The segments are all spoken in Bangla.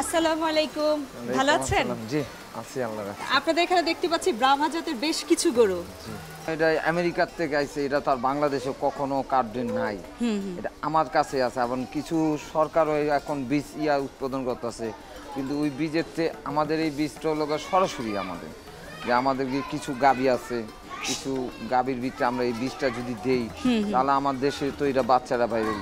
আসসালামু আলাইকুম। ভালো আছেন? জি আছি আল্লাহ আপনাদের এখানে দেখতে পাচ্ছি ব্রাহ্মা জাতের বেশ কিছু গরু। এটা আমেরিকার থেকে আইছে এটা তো আর বাংলাদেশে কখনো কার্ডেন নাই। এটা আমার কাছে আছে এবং কিছু সরকারও এখন বীজ ইয়া উৎপাদন করতেছে। কিন্তু ওই বীজের চেয়ে আমাদের এই বীজটা হলো সরাসরি আমাদের। যে আমাদের কিছু গাবি আছে কিছু গাবির বীজটা আমরা এই বীজটা যদি দেই তাহলে আমার দেশে তো এটা বাচ্চারা বাইরে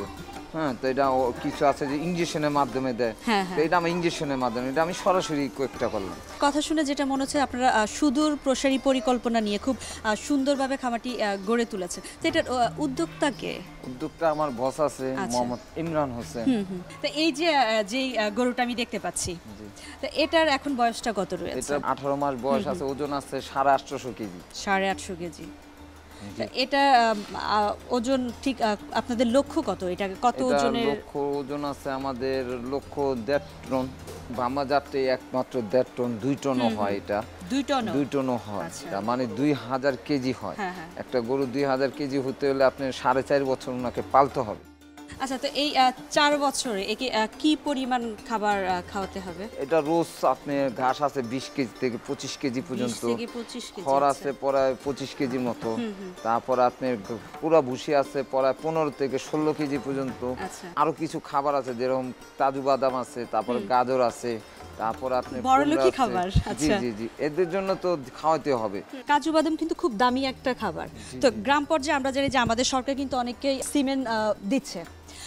হ্যাঁ তো এটা কিছু আছে যে ইঞ্জেকশনের মাধ্যমে দেয়। হ্যাঁ, হ্যাঁ। তো এটা আমার ইঞ্জেকশনের মাধ্যমে এটা আমি সরাসরি কয়েকটা করলাম। কথা শুনে যেটা মনে হচ্ছে আপনারা সুদূর প্রসারী পরিকল্পনা নিয়ে খুব সুন্দরভাবে খামারটি গড়ে তুলেছে। তো এটার উদ্যোক্তাকে উদ্যোগটা আমার বস আছে আচ্ছা। মোহাম্মদ ইমরান হোসেন। তো এই যে যেই গরুটা আমি দেখতে পাচ্ছি তো এটার এখন বয়সটা কত রয়েছে? এটা আঠারো মাস বয়স আছে ওজন আছে সাড়ে আটশোশো কেজি। সাড়ে আটশো কেজি। তো এটা ওজন ঠিক আপনাদের লক্ষ্য কত? এটা কত ওজনের? লক্ষ্য ওজন আছে আমাদের লক্ষ্য দেড় টন বামা যাত্রী একমাত্র দেড় টন দুই টনও হয় এটা। দুই টন দুই টনও হয়। আচ্ছা। মানে দুই হাজার কেজি হয়। হ্যাঁ, হ্যাঁ। একটা গরু দুই হাজার কেজি হতে হলে আপনি সাড়ে চার বছর ওনাকে পালতে হবে। আচ্ছা তো এই চার বছরে একে কি পরিমাণ খাবার খাওয়াতে হবে? এটা রোজ আপনি ঘাস আছে বিশ কেজি থেকে পঁচিশ কেজি পর্যন্ত। থেকে 25 কেজি, খড় আচ্ছা। আছে প্রায় পঁচিশ কেজি মতো। তারপর আপনি পুরা ভুসি আছে প্রায় পনেরো থেকে ষোলো কেজি পর্যন্ত। আচ্ছা। আরও কিছু খাবার আছে যেরকম কাজু বাদাম আছে তারপর গাজর আছে তারপর আপনি বড়লোকি খাবার, আচ্ছা। জি জি। এদের জন্য তো খাওয়াতে হবে। কাজু বাদাম কিন্তু খুব দামি একটা খাবার। তো গ্রাম পর্যায়ে আমরা জানি যে আমাদের সরকার কিন্তু অনেককেই সিমেন্ট দিচ্ছে।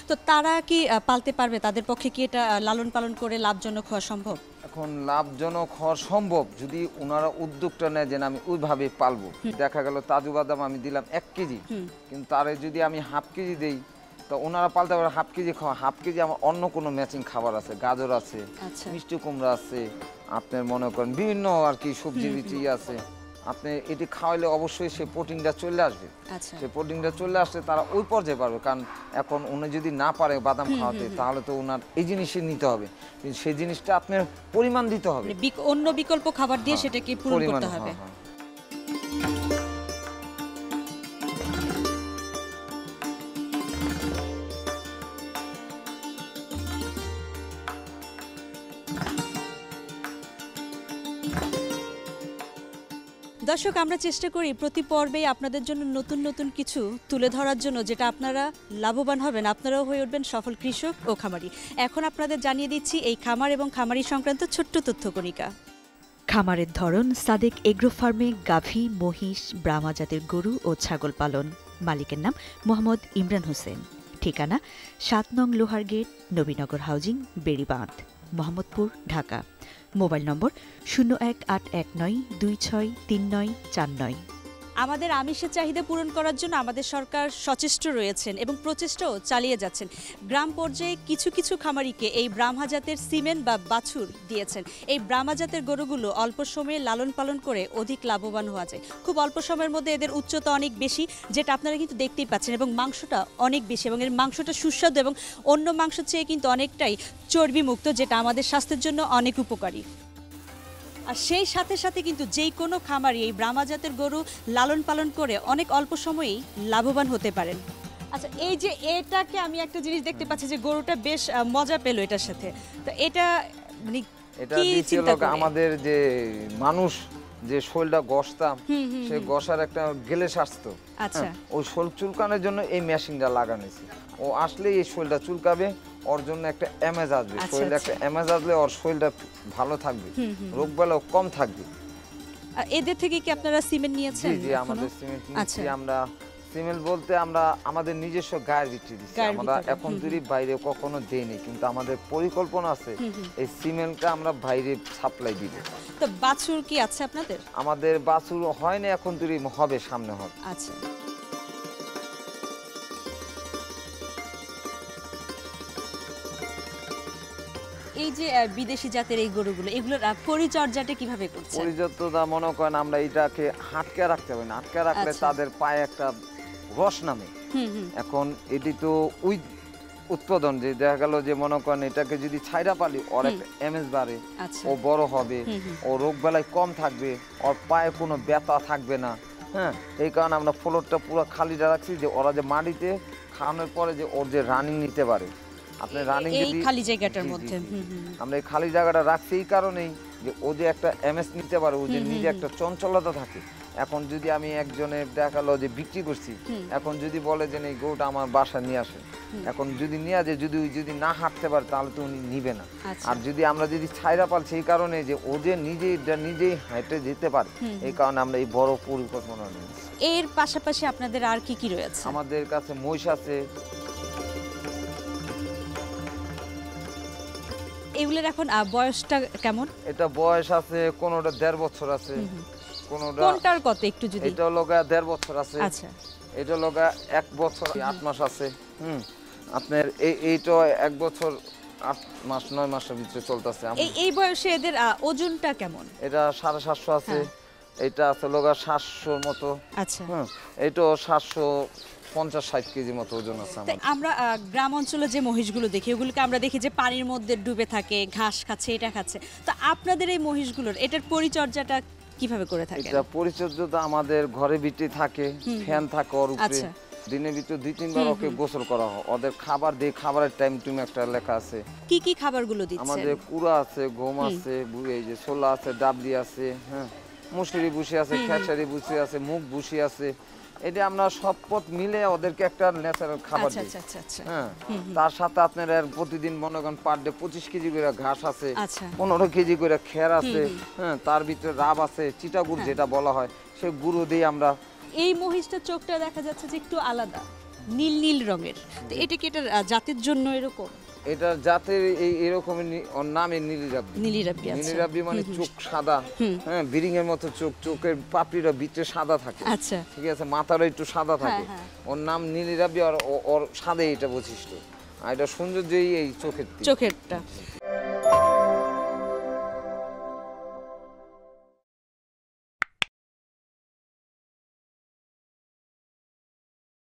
তো তারা কি পালতে পারবে? তাদের পক্ষে কি এটা লালন পালন করে লাভজনক হওয়া সম্ভব? এখন লাভজনক হওয়া সম্ভব যদি ওনারা উদ্যোগটা নেয় যে আমি ওইভাবে পালবো। দেখা গেল কাজু বাদাম আমি দিলাম এক কেজি। কিন্তু তারে যদি আমি হাফ কেজি দেই তো ওনারা পারে হাফ কেজি খাওয়া হাফ কেজি আমার অন্য কোনো ম্যাচিং খাবার আছে গাজর আছে আচ্ছা। মিষ্টি কুমড়া আছে আপনার মনে করেন বিভিন্ন আর কি সবজি বিচি আছে। আপনি এটি খাওয়াইলে অবশ্যই সে প্রোটিনটা চলে আসবে। আচ্ছা। সে প্রোটিনটা চলে আসলে তারা ওই পর্যায়ে পারবে কারণ এখন উনি যদি না পারে বাদাম খাওয়াতে তাহলে তো ওনার এই জিনিসই নিতে হবে। সেই জিনিসটা আপনার পরিমাণ দিতে হবে। মানে অন্য বিকল্প খাবার দিয়ে সেটাকে পূরণ পরিমাণ, করতে হবে। দর্শক, আমরা চেষ্টা করি প্রতি পর্বেই আপনাদের জন্য নতুন নতুন কিছু তুলে ধরার জন্য, যেটা আপনারা লাভবান হবেন। আপনারাও হয়ে উঠবেন সফল কৃষক ও খামারি। এখন আপনাদের জানিয়ে দিচ্ছি এই খামার এবং খামারি সংক্রান্ত ছোট্ট তথ্য কণিকা খামারের ধরন, সাদেক এগ্রো ফার্মে গাভী, মহিষ, ব্রাহ্মা জাতের গরু ও ছাগল পালন। মালিকের নাম মোহাম্মদ ইমরান হোসেন। ঠিকানা সাত নং লোহার গেট, নবীনগর হাউজিং, বেড়িবাঁধ। মোহাম্মদপুর, ঢাকা। মোবাইল নম্বর শূন্য এক আট এক নয় দুই ছয় তিন নয় চার নয়। আমাদের আমিষের চাহিদা পূরণ করার জন্য আমাদের সরকার সচেষ্ট রয়েছেন এবং প্রচেষ্টাও চালিয়ে যাচ্ছেন। গ্রাম পর্যায়ে কিছু কিছু খামারিকে এই ব্রাহ্মা জাতের সিমেন্ট বা বাছুর দিয়েছেন। এই ব্রাহ্মা জাতের গরুগুলো অল্প সময়ে লালন পালন করে অধিক লাভবান হওয়া যায়। খুব অল্প সময়ের মধ্যে এদের উচ্চতা অনেক বেশি, যেটা আপনারা কিন্তু দেখতেই পাচ্ছেন এবং মাংসটা অনেক বেশি এবং এর মাংসটা সুস্বাদু এবং অন্য মাংসের চেয়ে কিন্তু অনেকটাই চর্বিমুক্ত, যেটা আমাদের স্বাস্থ্যের জন্য অনেক উপকারী। আর সেই সাথে সাথে কিন্তু যেই কোনো খামারি এই ব্রাহ্মা জাতের গরু লালন পালন করে অনেক অল্প সময়েই লাভবান হতে পারেন। আচ্ছা এই যে এটাকে আমি একটা জিনিস দেখতে পাচ্ছি যে গরুটা বেশ মজা পেল এটার সাথে। তো এটা মানে এটা? আমাদের যে মানুষ যে শোলটা গসতাম সে গসার একটা গেলে আসতো আচ্ছা। হ্যাঁ, ওই শোল চুলকানোর জন্য এই মেশিনটা লাগানোছি ও আসলে এই শোলটা চুলকাবে ওর জন্য একটা এমেজ আসবে। আচ্ছা, শরীরে আচ্ছা। একটা এমেজ আসলে ওর শরীরটা ভালো থাকবে। রোগ বেলাও কম থাকবে। এদের থেকে কি আপনারা সিমেন্ট নিয়েছেন জি এখনও? আমাদের সিমেন্ট নিচ্ছি আচ্ছা। আমরা সিমেন্ট বলতে আমরা আমাদের নিজস্ব গায়ের ভিত্তি দিচ্ছি। আমরা এখন তৈরি বাইরে কখনো দেইনি কিন্তু আমাদের পরিকল্পনা আছে এই সিমেন্টটা আমরা বাইরে সাপ্লাই দিব তো বাছুর কি আছে আপনাদের? আমাদের বাছুর হয় না এখন তৈরি হবে সামনে হবে। আচ্ছা। এই যে বিদেশি জাতের এই গরুগুলো এগুলোর পরিচর্যাটা কীভাবে করছেন? পরিযত্ততা মনে করেন আমরা এটাকে হাটকে রাখতে হবে না। আটকে রাখলে আচ্ছা। তাদের পায়ে একটা রস নামে। এখন এটি তো ওই উৎপাদন যে দেখা গেল যে মনে করেন এটাকে যদি ছাইরা পালি ওর একটা এমএস বাড়ে আচ্ছা। ও বড় হবে ও রোগ বেলায় কম থাকবে ওর পায়ে কোনো ব্যথা থাকবে না হ্যাঁ? এই কারণে আমরা ফ্লোরটা পুরো খালিটা রাখছি যে ওরা যে মাটিতে খাওয়ানোর পরে যে ওর যে রানিং নিতে পারে। আপনি রানিং এই খালি জায়গাটার মধ্যে। আমরা এই খালি জায়গাটা রাখছি এই কারণেই যে ও যে একটা এমএস নিতে পারে ও যে নিজে একটা চঞ্চলতা থাকে। এখন যদি আমি একজনের দেখাল যে বিক্রি করছি এখন যদি বলে যে এই গরুটা আমার বাসা নিয়ে আসে। এখন যদি নিয়ে আসে যদি যদি না হাঁটতে পারে তাহলে তো উনি নিবে না। আচ্ছা। আর যদি আমরা যদি ছাইরা পাল সেই কারণে যে ও যে নিজেই নিজেই হেঁটে যেতে পারে এই কারণে আমরা এই বড় পরিকল্পনা নিয়েছি এর পাশাপাশি আপনাদের আর কি কি রয়েছে? আমাদের কাছে মহিষ আছে এগুলোর এখন বয়সটা কেমন? এটা বয়স আছে কোনোটা দেড় বছর আছে কোনোটা কোনটার কত একটু যদি এটা লগা দেড় বছর আছে। আচ্ছা। এটা লগা এক বছর আট মাস আছে হুম। আপনার এই এইটা এক বছর আট মাস নয় মাসের ভিতরে চলতেছে এই এই বয়সে এদের ওজনটা কেমন? এটা সাড়ে সাতশো আছে। হ্যাঁ। এটা আছে লগা সাতশোর মতো। আচ্ছা। এটাও সাতশো পঞ্চাশ ষাট কেজি মতো ওজন আছে আমরা। গ্রাম অঞ্চলে যে মহিষগুলো দেখি ওগুলোকে আমরা দেখি যে পানির মধ্যে ডুবে থাকে ঘাস খাচ্ছে এটা খাচ্ছে। তো আপনাদের এই মহিষগুলোর এটার পরিচর্যাটা কীভাবে করে থাকে এটা পরিচর্যা আমাদের ঘরে ভিতরে থাকে ফ্যান থাকে ওর উপরে। আচ্ছা। দিনের ভিতরে দুই তিনবার ওকে গোসল করা হয়। ওদের খাবার দিয়ে খাবারের টাইম টুম একটা লেখা আছে। কি কি খাবারগুলো দিচ্ছেন? আমাদের কুড়া আছে গম আছে এই যে ছোলা আছে ডাবলি আছে হ্যাঁ। মুসুরি বুসি আছে খেসারি বুসি আছে মুগ বুসি আছে। এটা আমরা সব পথ মিলে ওদেরকে একটা ন্যাচারাল খাবার আচ্ছা দিই। আচ্ছা আচ্ছা আচ্ছা। হ্যাঁ। তার সাথে আপনার প্রতিদিন মনে করেন পার ডে পঁচিশ কেজি করে ঘাস আছে পনেরো কেজি করে খের আছে হ্যাঁ তার ভিতরে রাব আছে চিটাগুড় হ্যাঁ। যেটা বলা হয় সেই গুঁড়ো দিয়ে আমরা এই মহিষটার চোখটা দেখা যাচ্ছে যে একটু আলাদা নীল নীল রঙের। তো এটা কি আহ, জাতের জন্য এরকম? এটা জাতের এই এরকমের ওর নামে নীলিরাব্বি। নীলিরাব্বি আছে নীলিরাব্বি মানে চোখ সাদা। হ্যাঁ বিরিং এর মতো চোখ। চোখের পাপড়িটা ভিতরে সাদা থাকে। আচ্ছা। ঠিক আছে? মাথারও একটু সাদা থাকে। হ্যাঁ। ওর নাম নীলিরাব্বি আর ওর সাদা এটা বৈশিষ্ট্য। আর এটা সৌন্দর্যই এই চোখের চোখেরটা।